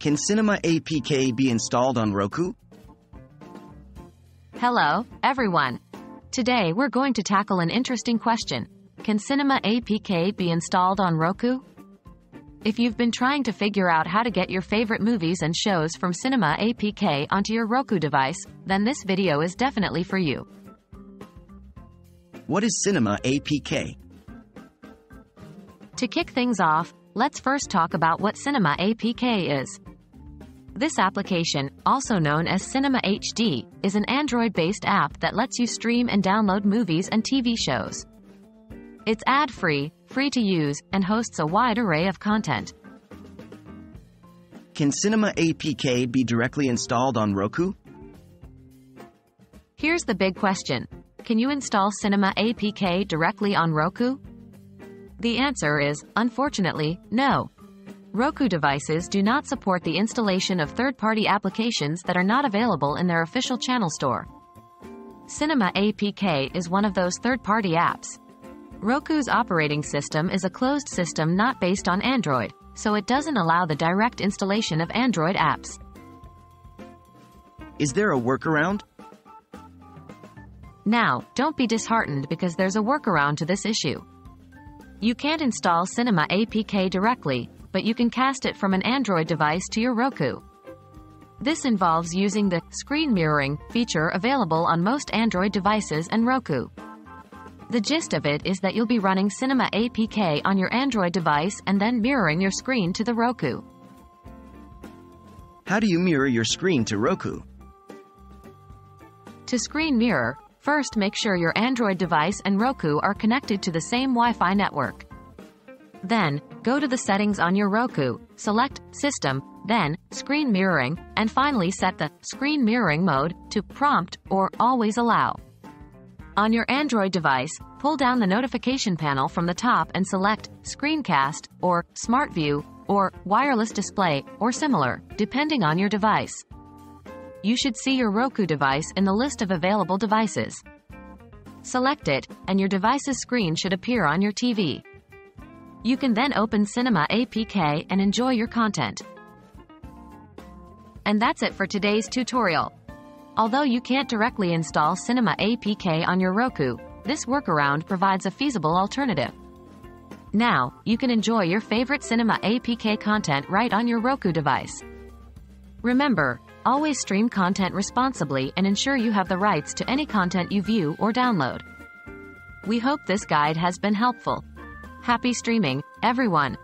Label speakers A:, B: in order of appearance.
A: Can Cinema APK be installed on Roku?
B: Hello, everyone. Today we're going to tackle an interesting question. Can Cinema APK be installed on Roku? If you've been trying to figure out how to get your favorite movies and shows from Cinema APK onto your Roku device, then this video is definitely for you.
A: What is Cinema APK?
B: To kick things off, let's first talk about what Cinema APK is. This application, also known as Cinema HD, is an Android-based app that lets you stream and download movies and TV shows. It's ad-free, free to use, and hosts a wide array of content.
A: Can Cinema APK be directly installed on Roku?
B: Here's the big question. Can you install Cinema APK directly on Roku? The answer is, unfortunately, no. Roku devices do not support the installation of third-party applications that are not available in their official channel store. Cinema APK is one of those third-party apps. Roku's operating system is a closed system not based on Android, so it doesn't allow the direct installation of Android apps.
A: Is there a workaround?
B: Now, don't be disheartened because there's a workaround to this issue. You can't install Cinema APK directly, but you can cast it from an Android device to your Roku. This involves using the screen mirroring feature available on most Android devices and Roku. The gist of it is that you'll be running Cinema APK on your Android device and then mirroring your screen to the Roku.
A: How do you mirror your screen to Roku?
B: To screen mirror, first make sure your Android device and Roku are connected to the same Wi-Fi network. Then, go to the settings on your Roku, select System, then Screen Mirroring, and finally set the Screen Mirroring mode to Prompt or Always Allow. On your Android device, pull down the notification panel from the top and select Screencast or Smart View or Wireless Display or similar, depending on your device. You should see your Roku device in the list of available devices. Select it, and your device's screen should appear on your TV. You can then open Cinema APK and enjoy your content. And that's it for today's tutorial. Although you can't directly install Cinema APK on your Roku, this workaround provides a feasible alternative. Now, you can enjoy your favorite Cinema APK content right on your Roku device. Remember, always stream content responsibly and ensure you have the rights to any content you view or download. We hope this guide has been helpful. Happy streaming, everyone!